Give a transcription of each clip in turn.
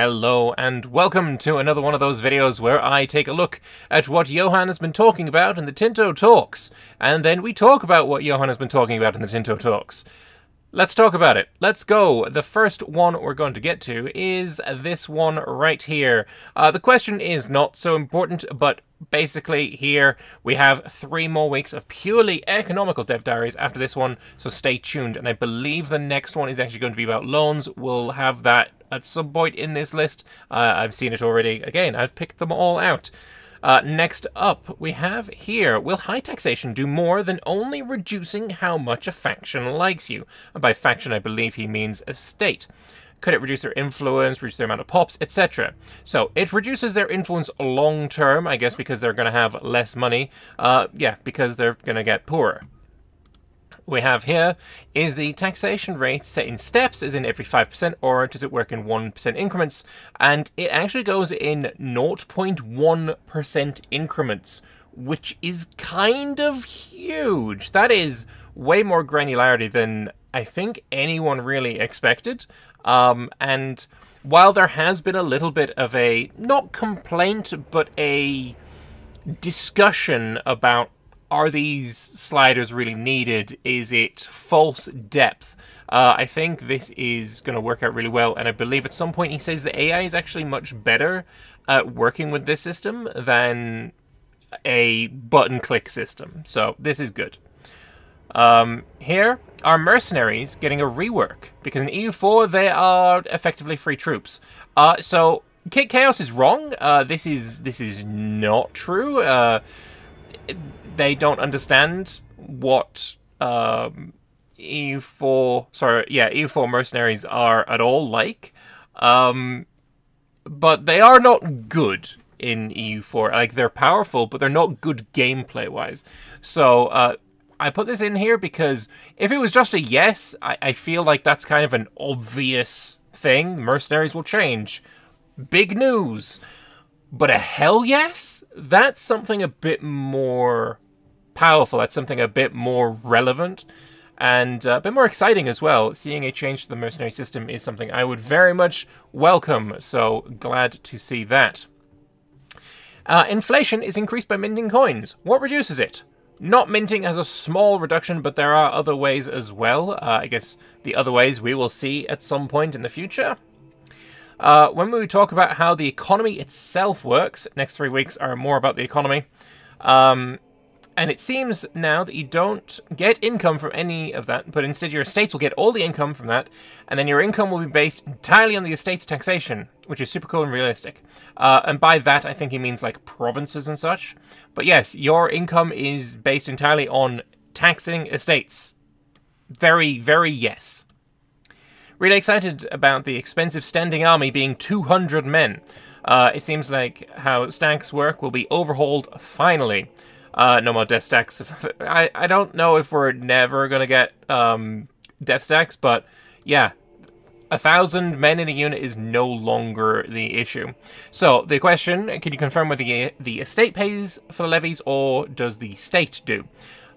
Hello and welcome to another one of those videos where I take a look at what Johan has been talking about in the Tinto Talks, and then we talk about what Johan has been talking about in the Tinto Talks. Let's talk about it. Let's go. The first one we're going to get to is this one right here. Uh, the question is not so important, but basically here we have three more weeks of purely economical dev diaries after this one, so stay tuned. And I believe the next one is actually going to be about loans. We'll have that at some point in this list. Uh, I've seen it already. Again, I've picked them all out. Uh, next up, we have here, will high taxation do more than only reducing how much a faction likes you? And by faction, I believe he means a state. Could it reduce their influence, reduce their amount of pops, etc.? So it reduces their influence long term, I guess, because they're going to have less money. Uh, yeah, because they're going to get poorer we have here is the taxation rate set in steps, as in every 5%, or does it work in 1% increments? And it actually goes in 0.1% increments, which is kind of huge. That is way more granularity than I think anyone really expected. Um, and while there has been a little bit of a, not complaint, but a discussion about are these sliders really needed? Is it false depth? Uh, I think this is going to work out really well, and I believe at some point he says the AI is actually much better at working with this system than a button click system. So this is good. Um, here are mercenaries getting a rework because in EU4 they are effectively free troops. Uh, so Chaos is wrong. Uh, this is this is not true. Uh, they don't understand what um, EU4, sorry, yeah, EU4 mercenaries are at all like. Um, but they are not good in EU4. Like, they're powerful, but they're not good gameplay wise. So, uh, I put this in here because if it was just a yes, I, I feel like that's kind of an obvious thing. Mercenaries will change. Big news. But a hell yes? That's something a bit more powerful. That's something a bit more relevant and uh, a bit more exciting as well. Seeing a change to the mercenary system is something I would very much welcome, so glad to see that. Uh, inflation is increased by minting coins. What reduces it? Not minting has a small reduction, but there are other ways as well. Uh, I guess the other ways we will see at some point in the future. Uh, when we talk about how the economy itself works, next three weeks are more about the economy. Um, and it seems now that you don't get income from any of that, but instead your estates will get all the income from that, and then your income will be based entirely on the estate's taxation, which is super cool and realistic. Uh, and by that, I think he means like provinces and such. But yes, your income is based entirely on taxing estates. Very, very yes. Really excited about the expensive standing army being 200 men. Uh, it seems like how stacks work will be overhauled finally. Uh, no more death stacks. I, I don't know if we're never going to get um, death stacks, but yeah, a thousand men in a unit is no longer the issue. So the question, can you confirm whether the, the estate pays for the levies or does the state do?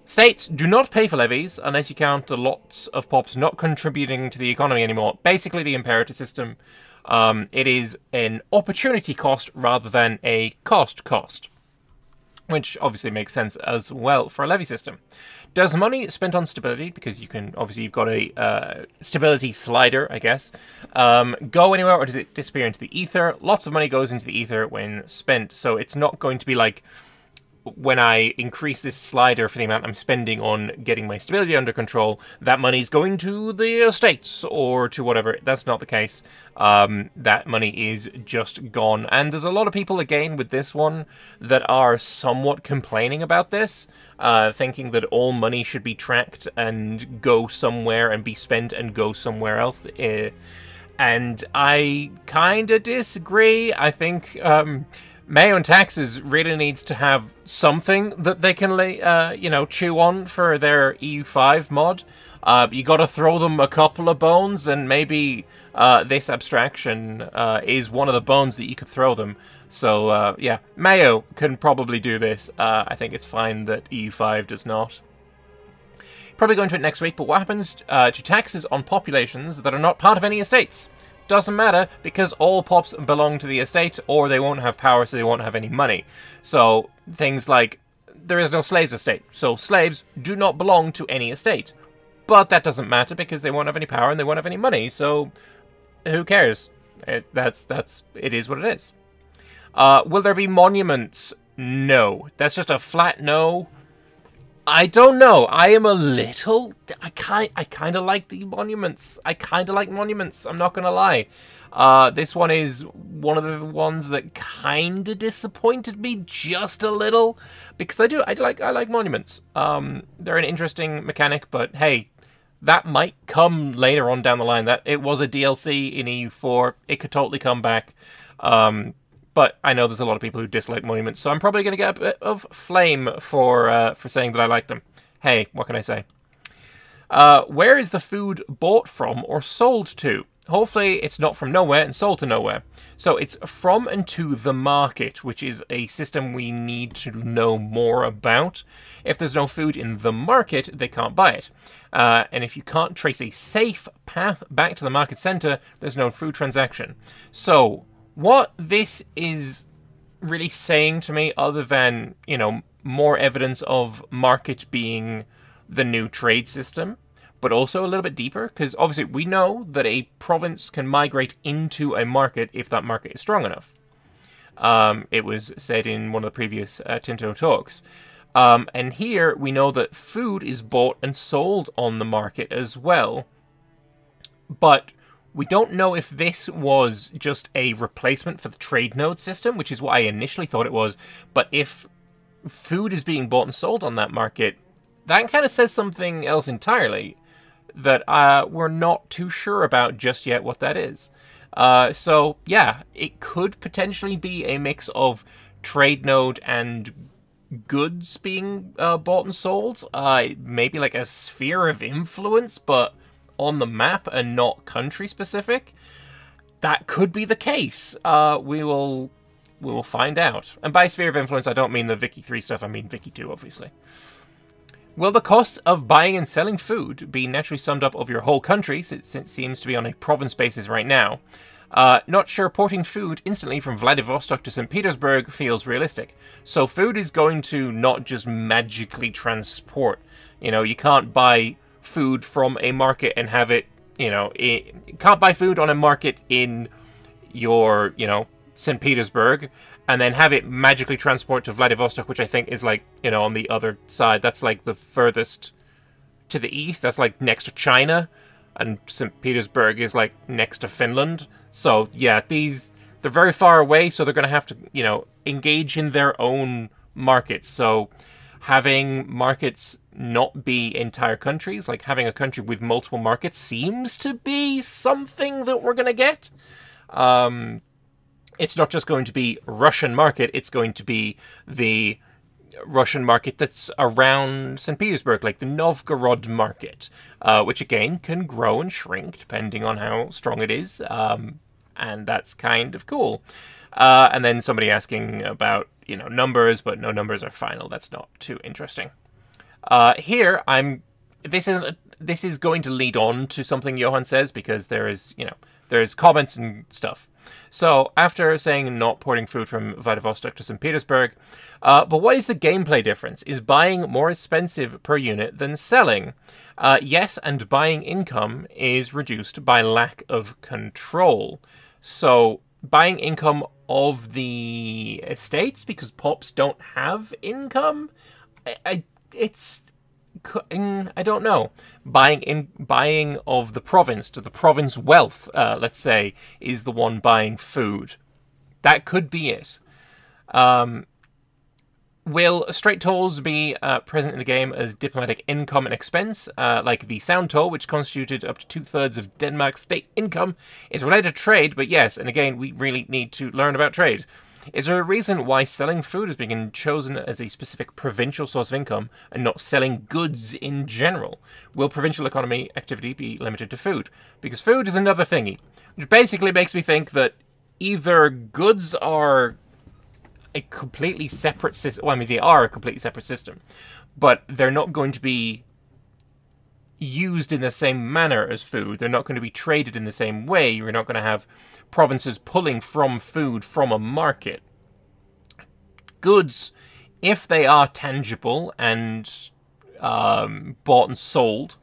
States do not pay for levies unless you count the lots of pops not contributing to the economy anymore. Basically the imperator system. Um, it is an opportunity cost rather than a cost cost which obviously makes sense as well for a levy system. Does money spent on stability, because you can, obviously you've got a uh, stability slider, I guess, um, go anywhere or does it disappear into the ether? Lots of money goes into the ether when spent, so it's not going to be like when I increase this slider for the amount I'm spending on getting my stability under control, that money's going to the estates or to whatever. That's not the case. Um, that money is just gone. And there's a lot of people, again, with this one that are somewhat complaining about this, uh, thinking that all money should be tracked and go somewhere and be spent and go somewhere else. Uh, and I kind of disagree. I think. Um, MEIOU and Taxes really needs to have something that they can, uh, you know, chew on for their EU5 mod. Uh, you got to throw them a couple of bones, and maybe uh, this abstraction uh, is one of the bones that you could throw them. So, uh, yeah, MEIOU can probably do this. Uh, I think it's fine that EU5 does not. Probably go into it next week, but what happens to taxes on populations that are not part of any estates? Doesn't matter because all pops belong to the estate or they won't have power so they won't have any money. So things like there is no slaves estate, so slaves do not belong to any estate. But that doesn't matter because they won't have any power and they won't have any money, so who cares? It, that's that's it is what it is. Uh, will there be monuments? No. That's just a flat no. I don't know. I am a little. I kind. I kind of like the monuments. I kind of like monuments. I'm not gonna lie. Uh, this one is one of the ones that kind of disappointed me just a little because I do. I like. I like monuments. Um, they're an interesting mechanic, but hey, that might come later on down the line. That it was a DLC in EU4. It could totally come back. Um, but I know there's a lot of people who dislike monuments, so I'm probably going to get a bit of flame for uh, for saying that I like them. Hey, what can I say? Uh, where is the food bought from or sold to? Hopefully, it's not from nowhere and sold to nowhere. So it's from and to the market, which is a system we need to know more about. If there's no food in the market, they can't buy it. Uh, and if you can't trace a safe path back to the market center, there's no food transaction. So what this is really saying to me, other than, you know, more evidence of market being the new trade system, but also a little bit deeper, because obviously we know that a province can migrate into a market if that market is strong enough. Um, it was said in one of the previous uh, Tinto talks. Um, and here we know that food is bought and sold on the market as well. But we don't know if this was just a replacement for the trade node system, which is what I initially thought it was, but if food is being bought and sold on that market, that kind of says something else entirely that uh, we're not too sure about just yet what that is. Uh, so, yeah, it could potentially be a mix of trade node and goods being uh, bought and sold. Uh, maybe like a sphere of influence, but on the map and not country specific, that could be the case. Uh, we will we will find out. And by sphere of influence, I don't mean the Vicky 3 stuff, I mean Vicky 2, obviously. Will the cost of buying and selling food be naturally summed up of your whole country, since it seems to be on a province basis right now? Uh, not sure porting food instantly from Vladivostok to St. Petersburg feels realistic. So food is going to not just magically transport. You know, you can't buy food from a market and have it, you know, it, can't buy food on a market in your, you know, St. Petersburg and then have it magically transport to Vladivostok, which I think is like, you know, on the other side. That's like the furthest to the east. That's like next to China. And St. Petersburg is like next to Finland. So, yeah, these, they're very far away. So they're going to have to, you know, engage in their own markets. So having markets not be entire countries, like having a country with multiple markets, seems to be something that we're going to get. Um, it's not just going to be Russian market, it's going to be the Russian market that's around St. Petersburg, like the Novgorod market, uh, which again can grow and shrink depending on how strong it is. Um, and that's kind of cool. Uh, and then somebody asking about, you know, numbers, but no numbers are final. That's not too interesting. Uh, here, I'm. This is this is going to lead on to something Johan says because there is, you know, there's comments and stuff. So after saying not porting food from Vladivostok to St. Petersburg, uh, but what is the gameplay difference? Is buying more expensive per unit than selling? Uh, yes, and buying income is reduced by lack of control. So buying income of the estates because pops don't have income. I, I it's I don't know. Buying in buying of the province to the province wealth, uh, let's say, is the one buying food. That could be it. Um, will strait tolls be uh, present in the game as diplomatic income and expense, uh, like the sound toll, which constituted up to two thirds of Denmark's state income, is related to trade? But yes, and again, we really need to learn about trade. Is there a reason why selling food is being chosen as a specific provincial source of income and not selling goods in general? Will provincial economy activity be limited to food? Because food is another thingy, which basically makes me think that either goods are a completely separate system. Well, I mean, they are a completely separate system, but they're not going to be used in the same manner as food. They're not going to be traded in the same way. You're not going to have provinces pulling from food from a market. Goods, if they are tangible and um, bought and sold,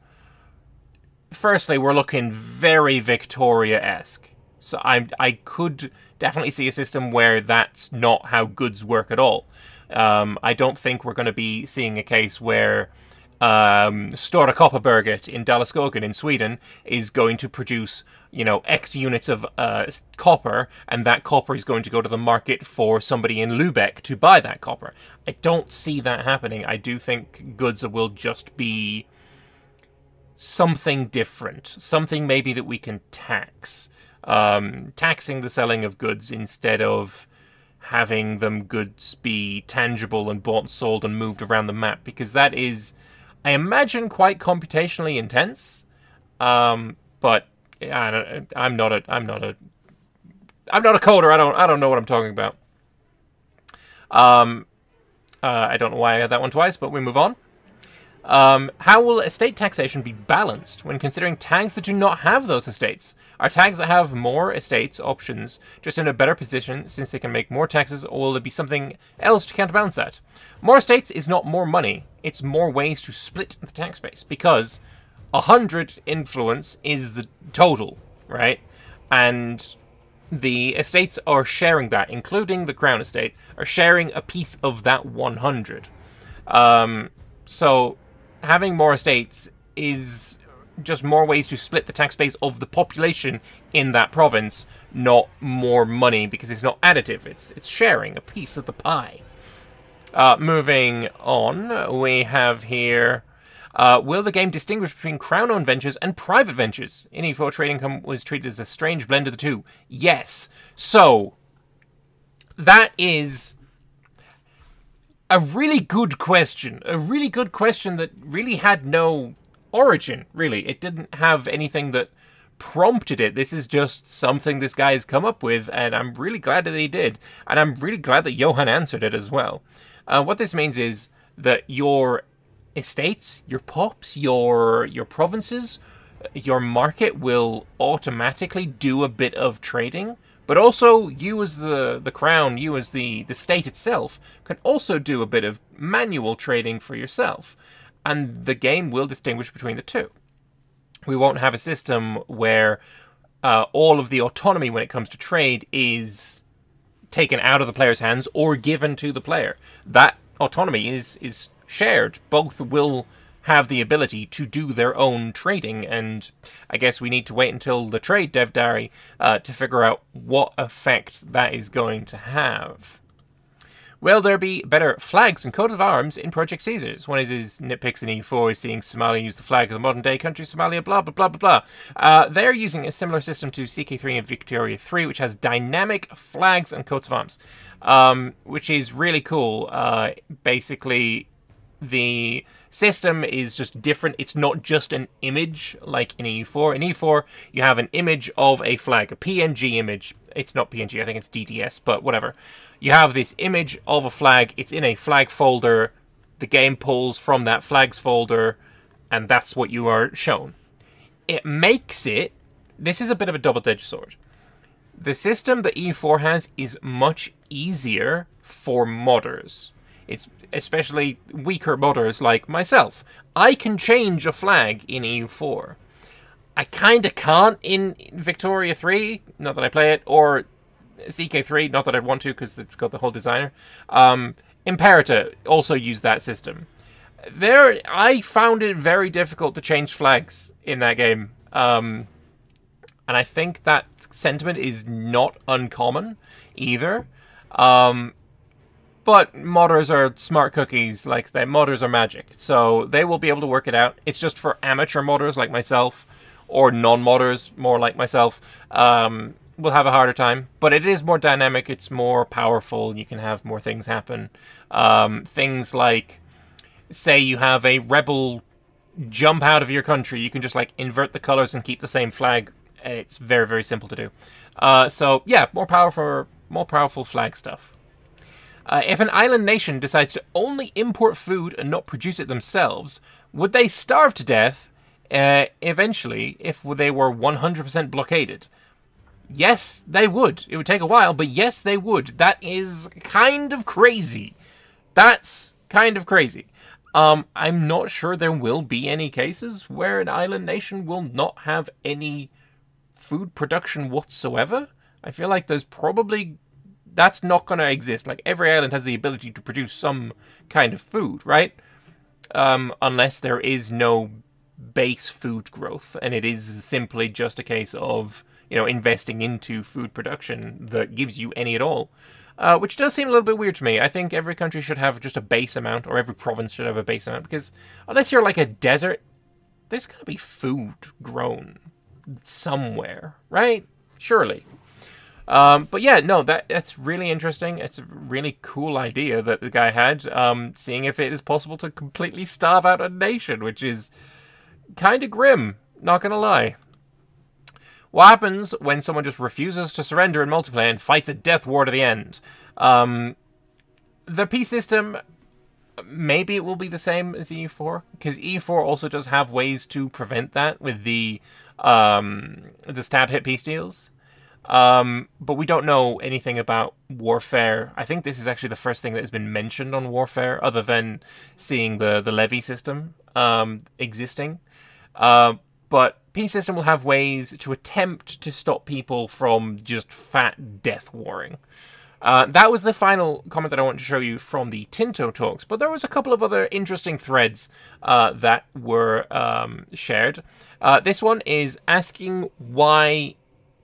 firstly, we're looking very Victoria esque. So I I could definitely see a system where that's not how goods work at all. Um, I don't think we're going to be seeing a case where um, Stora Kopparberget in Dalaskogen in Sweden is going to produce, you know, X units of uh, copper, and that copper is going to go to the market for somebody in Lubeck to buy that copper. I don't see that happening. I do think goods will just be something different, something maybe that we can tax. Um, taxing the selling of goods instead of having them goods be tangible and bought and sold and moved around the map because that is I imagine quite computationally intense. Um, but I am not a I'm not a I'm not a coder. I don't I don't know what I'm talking about. Um, uh, I don't know why I had that one twice, but we move on. Um, how will estate taxation be balanced when considering tags that do not have those estates? Are tags that have more estates options just in a better position since they can make more taxes, or will there be something else to counterbalance that? More estates is not more money, it's more ways to split the tax base because 100 influence is the total, right? And the estates are sharing that, including the Crown Estate, are sharing a piece of that 100. Um, so having more estates is just more ways to split the tax base of the population in that province, not more money because it's not additive. It's it's sharing a piece of the pie. Uh, moving on, we have here. Uh, will the game distinguish between crown-owned ventures and private ventures? In E4, trade income was treated as a strange blend of the two. Yes. So, that is a really good question. A really good question that really had no origin, really. It didn't have anything that prompted it. This is just something this guy has come up with, and I'm really glad that he did. And I'm really glad that Johan answered it as well. Uh, what this means is that your estates, your pops, your your provinces, your market will automatically do a bit of trading but also, you as the, the crown, you as the, the state itself, can also do a bit of manual trading for yourself. And the game will distinguish between the two. We won't have a system where uh, all of the autonomy when it comes to trade is taken out of the player's hands or given to the player. That autonomy is is shared. Both will have the ability to do their own trading, and I guess we need to wait until the trade dev diary uh, to figure out what effect that is going to have. Will there be better flags and coat of arms in Project Caesars? One is his nitpicks in E4 is seeing Somalia use the flag of the modern day country Somalia, blah, blah, blah, blah, blah. Uh, they're using a similar system to CK3 and Victoria 3, which has dynamic flags and coats of arms, um, which is really cool. Uh, basically, the system is just different. It's not just an image like in E4. In E4, you have an image of a flag, a PNG image. It's not PNG, I think it's DDS, but whatever. You have this image of a flag. It's in a flag folder. The game pulls from that flags folder, and that's what you are shown. It makes it... This is a bit of a double-edged sword. The system that E4 has is much easier for modders. It's especially weaker modders like myself. I can change a flag in EU4. I kind of can't in Victoria 3, not that I play it, or CK3, not that I'd want to because it's got the whole designer. Um, Imperator also used that system. There, I found it very difficult to change flags in that game. Um, and I think that sentiment is not uncommon either. Um, but modders are smart cookies, like they modders are magic, so they will be able to work it out. It's just for amateur modders like myself, or non-modders more like myself, um, will have a harder time. But it is more dynamic, it's more powerful, you can have more things happen. Um, things like, say you have a rebel jump out of your country, you can just like invert the colors and keep the same flag. It's very, very simple to do. Uh, so yeah, more powerful, more powerful flag stuff. Uh, if an island nation decides to only import food and not produce it themselves, would they starve to death uh, eventually, if they were 100% blockaded. Yes, they would. It would take a while, but yes, they would. That is kind of crazy. That's kind of crazy. Um, I'm not sure there will be any cases where an island nation will not have any food production whatsoever. I feel like there's probably that's not going to exist. Like every island has the ability to produce some kind of food, right? Um, unless there is no base food growth, and it is simply just a case of you know investing into food production that gives you any at all. Uh, which does seem a little bit weird to me. I think every country should have just a base amount, or every province should have a base amount, because unless you're like a desert, there's going to be food grown somewhere, right? Surely. Um, but yeah, no, that that's really interesting. It's a really cool idea that the guy had, um, seeing if it is possible to completely starve out a nation, which is kind of grim, not gonna lie. What happens when someone just refuses to surrender in multiplayer and fights a death war to the end? Um, the peace system, maybe it will be the same as E4, because E4 also does have ways to prevent that with the um, the stab hit peace deals. Um, but we don't know anything about warfare. I think this is actually the first thing that has been mentioned on warfare, other than seeing the the levy system um, existing. Uh, but peace system will have ways to attempt to stop people from just fat death warring. Uh, that was the final comment that I want to show you from the Tinto talks, but there was a couple of other interesting threads uh, that were um, shared. Uh, this one is asking why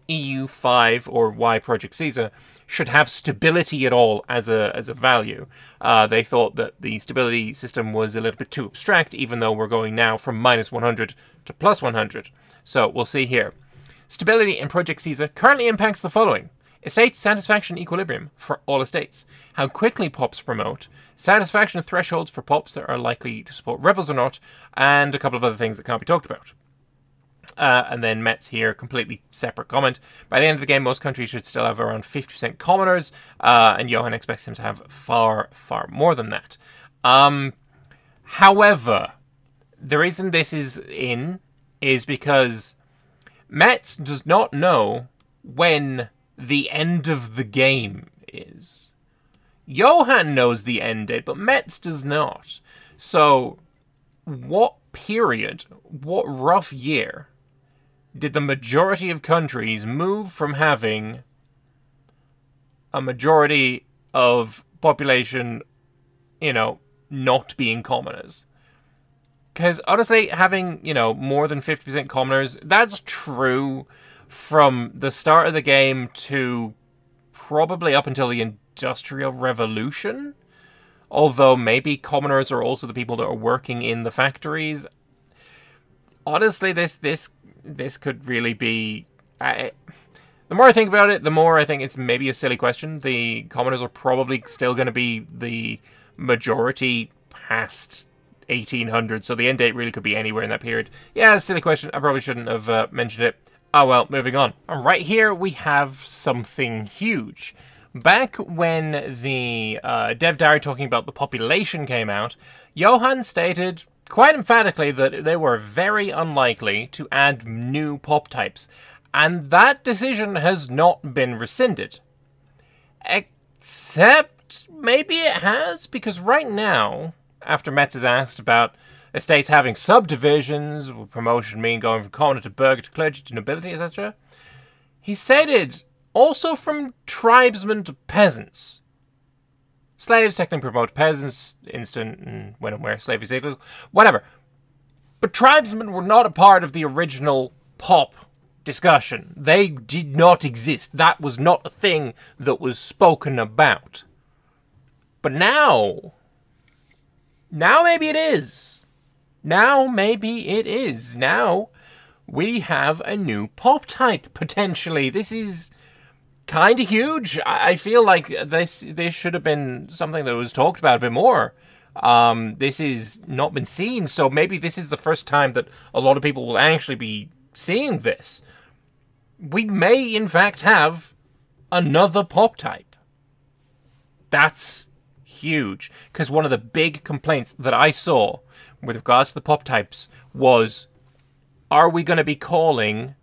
EU5 or why Project Caesar should have stability at all as a as a value. Uh, they thought that the stability system was a little bit too abstract, even though we're going now from minus 100 to plus 100. So we'll see here. Stability in Project Caesar currently impacts the following. Estate satisfaction equilibrium for all estates. How quickly POPs promote. Satisfaction thresholds for POPs that are likely to support rebels or not. And a couple of other things that can't be talked about. Uh, and then Metz here, completely separate comment. By the end of the game, most countries should still have around 50% commoners, uh, and Johan expects him to have far, far more than that. Um, however, the reason this is in is because Metz does not know when the end of the game is. Johan knows the end date, but Metz does not. So, what period, what rough year did the majority of countries move from having a majority of population, you know, not being commoners? Because honestly, having, you know, more than 50% commoners, that's true from the start of the game to probably up until the Industrial Revolution. Although maybe commoners are also the people that are working in the factories. Honestly, this this this could really be. I, the more I think about it, the more I think it's maybe a silly question. The commoners are probably still going to be the majority past 1800, so the end date really could be anywhere in that period. Yeah, silly question. I probably shouldn't have uh, mentioned it. Oh well, moving on. And Right here we have something huge. Back when the uh, Dev Diary talking about the population came out, Johan stated quite emphatically that they were very unlikely to add new pop types, and that decision has not been rescinded. Except maybe it has, because right now, after Metz is asked about estates having subdivisions, promotion mean going from commoner to burgher to clergy to nobility, etc., he said it also from tribesmen to peasants. Slaves technically promote peasants, instant, and when and where slavery is illegal, whatever. But tribesmen were not a part of the original pop discussion. They did not exist. That was not a thing that was spoken about. But now, now maybe it is. Now maybe it is. Now we have a new pop type potentially. This is kind of huge. I feel like this this should have been something that was talked about a bit more. Um, this is not been seen, so maybe this is the first time that a lot of people will actually be seeing this. We may, in fact, have another pop type. That's huge, because one of the big complaints that I saw with regards to the pop types was are we going to be calling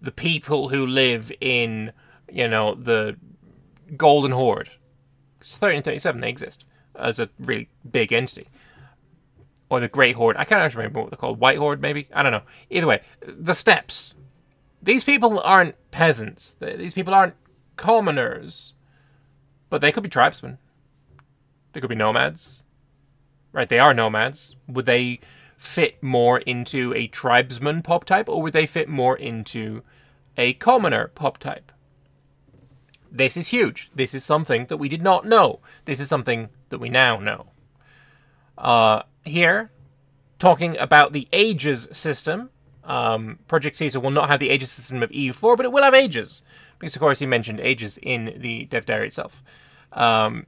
the people who live in, you know, the Golden Horde? It's 1337, they exist as a really big entity. Or the Great Horde. I can't actually remember what they're called. White Horde, maybe? I don't know. Either way, the steppes. These people aren't peasants. These people aren't commoners. But they could be tribesmen. They could be nomads. Right, they are nomads. Would they fit more into a tribesman pop type, or would they fit more into a commoner pop type? This is huge. This is something that we did not know. This is something that we now know. Uh, here, talking about the ages system, um, Project Caesar will not have the ages system of EU4, but it will have ages. Because, of course, he mentioned ages in the dev diary itself. Um,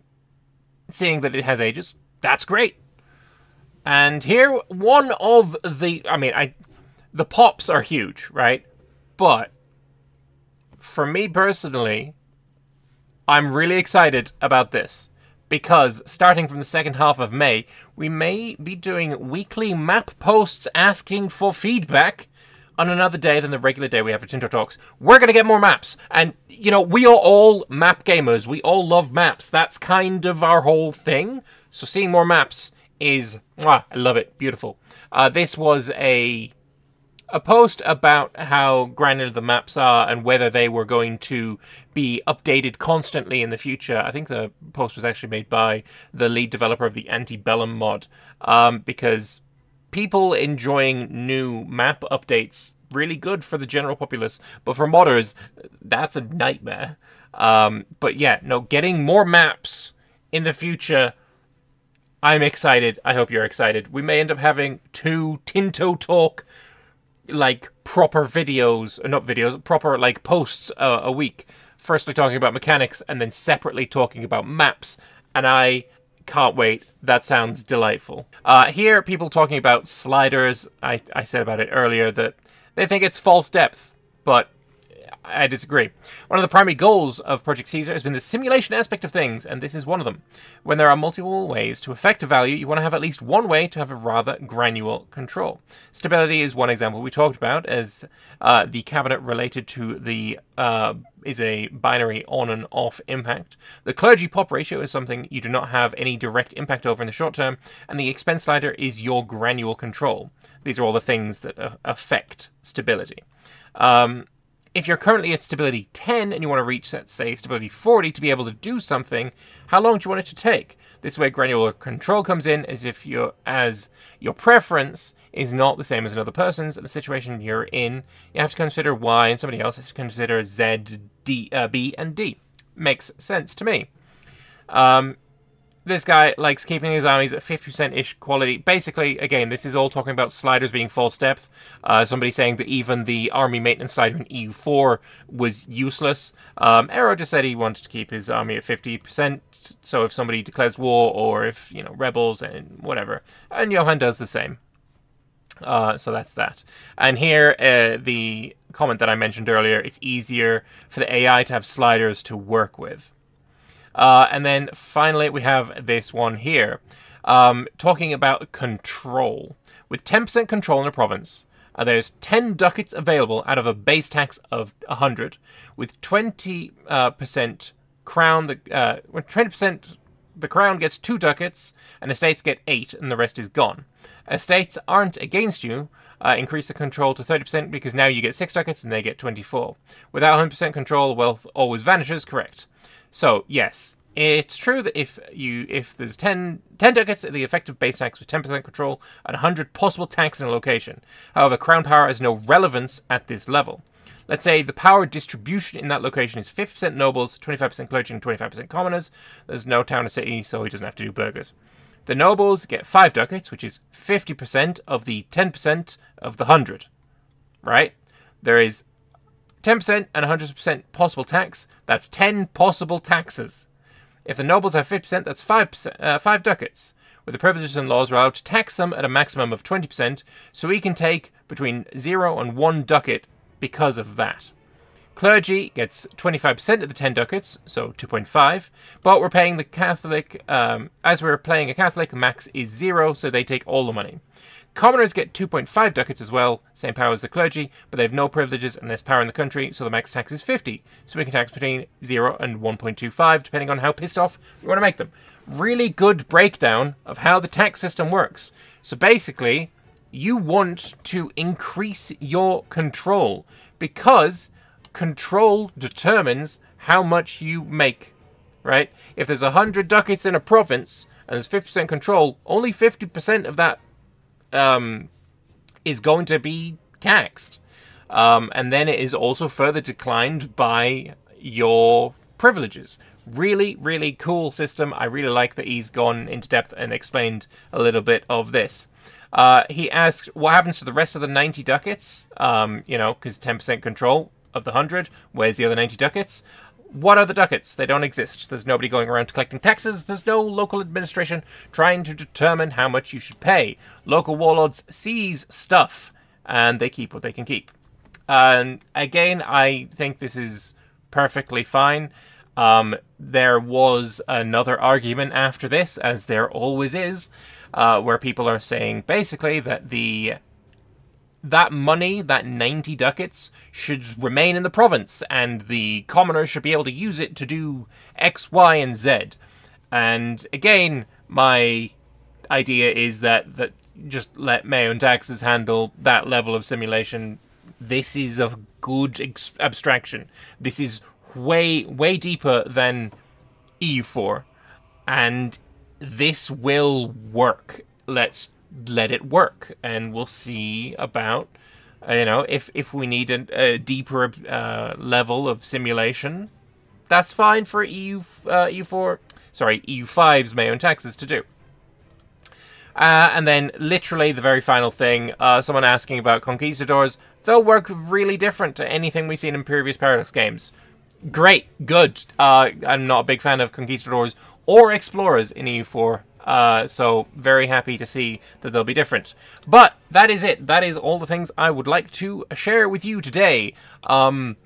seeing that it has ages, that's great. And here, one of the, I mean, I, the pops are huge, right? But for me personally, I'm really excited about this because starting from the second half of May, we may be doing weekly map posts asking for feedback on another day than the regular day we have for Tinto Talks. We're going to get more maps. And, you know, we are all map gamers. We all love maps. That's kind of our whole thing. So seeing more maps is, mwah, I love it. Beautiful. Uh, this was a a post about how granular the maps are and whether they were going to be updated constantly in the future. I think the post was actually made by the lead developer of the Antebellum mod, um, because people enjoying new map updates really good for the general populace, but for modders, that's a nightmare. Um, but yeah, no, getting more maps in the future I'm excited. I hope you're excited. We may end up having two Tinto Talk, like, proper videos, uh, not videos, proper, like, posts uh, a week. Firstly talking about mechanics, and then separately talking about maps. And I can't wait. That sounds delightful. Uh, here, people talking about sliders. I, I said about it earlier that they think it's false depth, but I disagree. One of the primary goals of Project Caesar has been the simulation aspect of things, and this is one of them. When there are multiple ways to affect a value, you want to have at least one way to have a rather granular control. Stability is one example we talked about, as uh, the cabinet related to the uh, is a binary on and off impact. The clergy pop ratio is something you do not have any direct impact over in the short term, and the expense slider is your granular control. These are all the things that uh, affect stability. Um, if you're currently at stability 10 and you want to reach, let's say, stability 40 to be able to do something, how long do you want it to take? This way, granular control comes in as if you're as your preference is not the same as another person's. The situation you're in, you have to consider Y, and somebody else has to consider Z, D, uh, B, and D. Makes sense to me. Um, this guy likes keeping his armies at 50%-ish quality. Basically, again, this is all talking about sliders being false depth. Uh, somebody saying that even the army maintenance slider in EU4 was useless. Um, Arrow just said he wanted to keep his army at 50%, so if somebody declares war or if, you know, rebels and whatever. And Johan does the same. Uh, so that's that. And here, uh, the comment that I mentioned earlier, it's easier for the AI to have sliders to work with. Uh, and then finally, we have this one here, um, talking about control. With 10% control in a province, uh, there's 10 ducats available out of a base tax of 100, with 20% uh, crown, the uh, 20% the crown gets 2 ducats, and estates get 8, and the rest is gone. Estates aren't against you, uh, increase the control to 30% because now you get 6 ducats and they get 24. Without 100% control, wealth always vanishes, correct. So, yes, it's true that if you if there's 10, 10 ducats, the effective base tax with 10% control and 100 possible tax in a location. However, crown power has no relevance at this level. Let's say the power distribution in that location is 50% nobles, 25% clergy, and 25% commoners. There's no town or city, so he doesn't have to do burghers. The nobles get 5 ducats, which is 50% of the 10% of the 100. Right? There is 10% and 100% possible tax. That's 10 possible taxes. If the nobles have 50%, that's 5%, uh, 5 ducats. With the privileges and laws, we're allowed to tax them at a maximum of 20%, so we can take between 0 and 1 ducat because of that. Clergy gets 25% of the 10 ducats, so 2.5, but we're paying the Catholic, um, as we're playing a Catholic, the max is 0, so they take all the money. Commoners get 2.5 ducats as well, same power as the clergy, but they have no privileges and less power in the country, so the max tax is 50. So we can tax between 0 and 1.25, depending on how pissed off we want to make them. Really good breakdown of how the tax system works. So basically, you want to increase your control because control determines how much you make, right? If there's 100 ducats in a province and there's 50% control, only 50% of that um, is going to be taxed. Um, and then it is also further declined by your privileges. Really, really cool system. I really like that he's gone into depth and explained a little bit of this. Uh, he asked, what happens to the rest of the 90 ducats? Um, you know, because 10% control of the 100. Where's the other 90 ducats? What are the ducats? They don't exist. There's nobody going around collecting taxes. There's no local administration trying to determine how much you should pay. Local warlords seize stuff, and they keep what they can keep. And again, I think this is perfectly fine. Um, there was another argument after this, as there always is, uh, where people are saying basically that the that money, that 90 ducats, should remain in the province, and the commoners should be able to use it to do X, Y, and Z. And again, my idea is that that just let MEIOU and taxes handle that level of simulation. This is a good abstraction. This is way way deeper than EU4, and this will work. Let's let it work, and we'll see about uh, you know if if we need a, a deeper uh, level of simulation. That's fine for EU uh, EU4, sorry EU5's MEIOU and taxes to do. Uh, and then, literally, the very final thing, uh, someone asking about conquistadors. They'll work really different to anything we've seen in previous Paradox games. Great, good. Uh, I'm not a big fan of conquistadors or explorers in EU4. Uh, so very happy to see that they'll be different. But that is it. That is all the things I would like to share with you today. Um,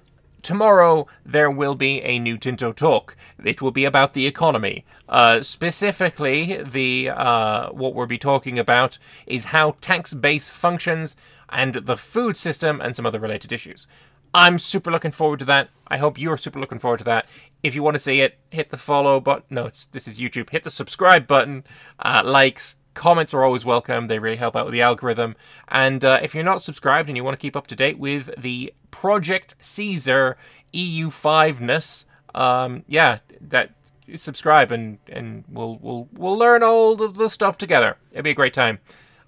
tomorrow there will be a new Tinto talk. It will be about the economy. Uh, specifically, the uh, what we'll be talking about is how tax base functions and the food system and some other related issues. I'm super looking forward to that. I hope you're super looking forward to that. If you want to see it, hit the follow button. No, it's, this is YouTube. Hit the subscribe button. Uh, likes, comments are always welcome. They really help out with the algorithm. And uh, if you're not subscribed and you want to keep up to date with the Project Caesar EU5ness, um, yeah, that subscribe and and we'll we'll we'll learn all of the stuff together. It'll be a great time.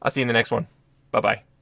I'll see you in the next one. Bye bye.